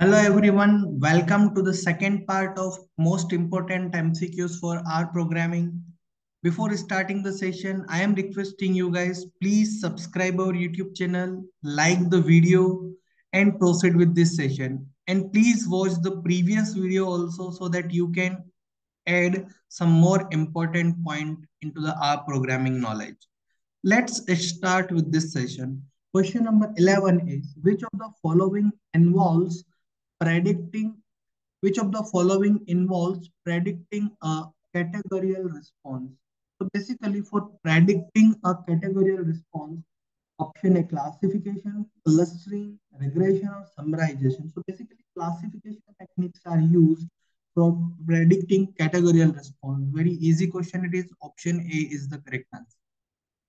Hello everyone, welcome to the second part of most important MCQs for R programming. Before starting the session, I am requesting you guys, please subscribe our YouTube channel, like the video and proceed with this session. And please watch the previous video also so that you can add some more important point into the R programming knowledge. Let's start with this session. Question number 11 is, which of the following involves predicting which of the following involves predicting a categorical response. So basically for predicting a categorical response, option A classification, clustering, regression or summarization. So basically classification techniques are used for predicting categorical response. Very easy question it is. Option A is the correct answer.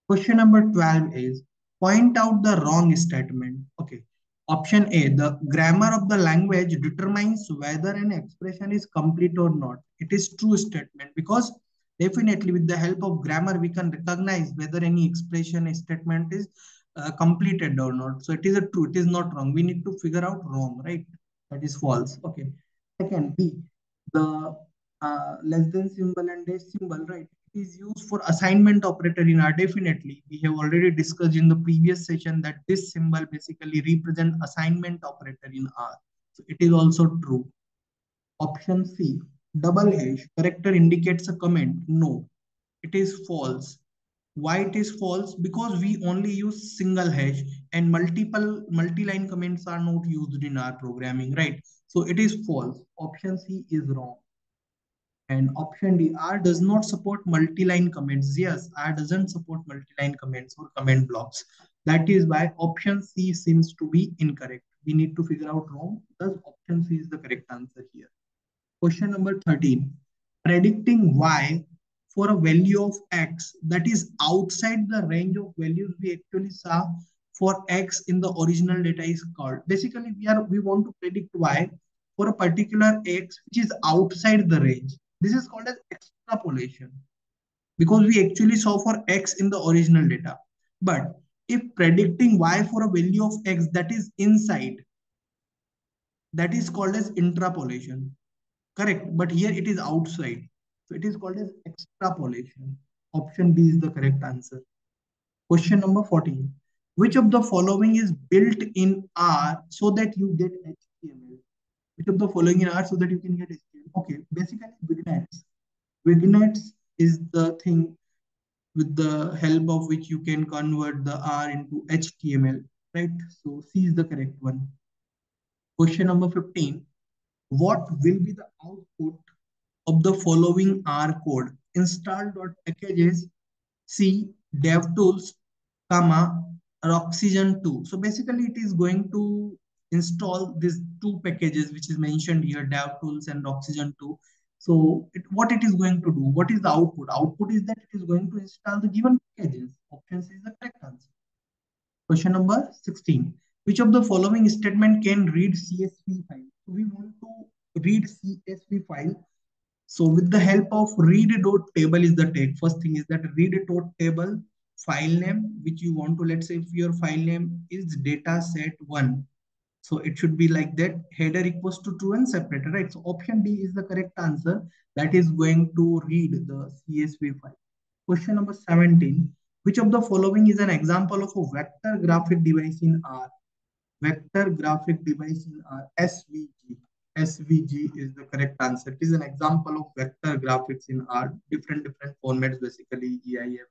Question number 12 is point out the wrong statement. Okay. Option A, the grammar of the language determines whether an expression is complete or not. It is true statement because definitely with the help of grammar, we can recognize whether any expression statement is uh, completed or not. So it is a true, it is not wrong. We need to figure out wrong, right? That is false. Okay. Second, B, the uh, less than symbol and dash symbol, right? is used for assignment operator in R definitely. We have already discussed in the previous session that this symbol basically represent assignment operator in R. So it is also true. Option C, double hash, character indicates a comment. No, it is false. Why it is false? Because we only use single hash and multiple multi-line comments are not used in R programming, right? So it is false. Option C is wrong. And option D, R does not support multi-line comments. Yes, R doesn't support multi-line comments or comment blocks. That is why option C seems to be incorrect. We need to figure out wrong. Thus, option C is the correct answer here. Question number 13. Predicting Y for a value of X that is outside the range of values we actually saw for X in the original data is called. Basically, we are we want to predict Y for a particular X which is outside the range. This is called as extrapolation because we actually saw for x in the original data. But if predicting y for a value of x that is inside, that is called as interpolation. Correct. But here it is outside. So it is called as extrapolation. Option B is the correct answer. Question number 14. Which of the following is built in R so that you get HTML? Which of the following in R so that you can get HTML? Okay basically vignettes vignettes is the thing with the help of which you can convert the r into html right? So c is the correct one. Question number 15 what will be the output of the following r code? Install.packages c devtools comma oxygen 2 so basically it is going to install these two packages which is mentioned here devtools and oxygen 2 so it, what it is going to do what is the output? Output is that it is going to install the given packages. Option c is the correct answer. Question number 16 which of the following statement can read csv file? So we want to read csv file. So with the help of read dot table is the tag first thing is that read dot table file name which you want to let's say if your file name is data set one so it should be like that header equals to true and separated, right? So option D is the correct answer. That is going to read the CSV file. Question number 17. Which of the following is an example of a vector graphic device in R? Vector graphic device in R, SVG. SVG is the correct answer. It is an example of vector graphics in R. Different, different formats, basically GIF,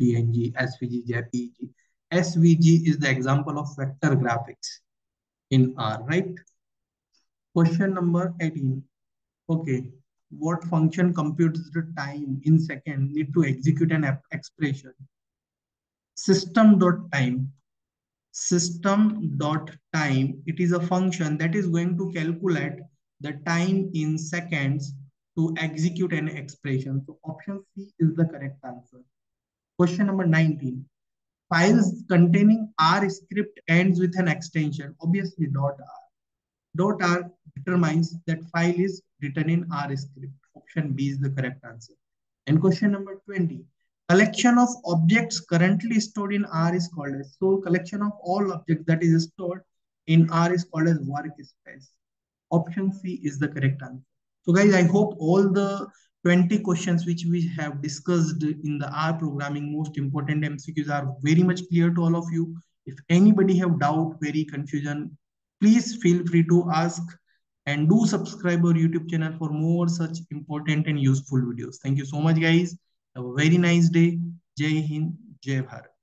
PNG, SVG, JPEG. SVG is the example of vector graphics in R, right? Question number 18. Okay, what function computes the time in second need to execute an expression? System dot time. System dot time. It is a function that is going to calculate the time in seconds to execute an expression. So option C is the correct answer. Question number 19 files containing R script ends with an extension, obviously dot .r. Dot .r determines that file is written in R script. Option B is the correct answer. And question number 20. Collection of objects currently stored in R is called as. So collection of all objects that is stored in R is called as workspace. option C is the correct answer. So guys, I hope all the 20 questions which we have discussed in the R programming most important MCQs are very much clear to all of you. If anybody have doubt, very confusion, please feel free to ask and do subscribe our YouTube channel for more such important and useful videos. Thank you so much guys. Have a very nice day. Jai Hind, Jai Bharat.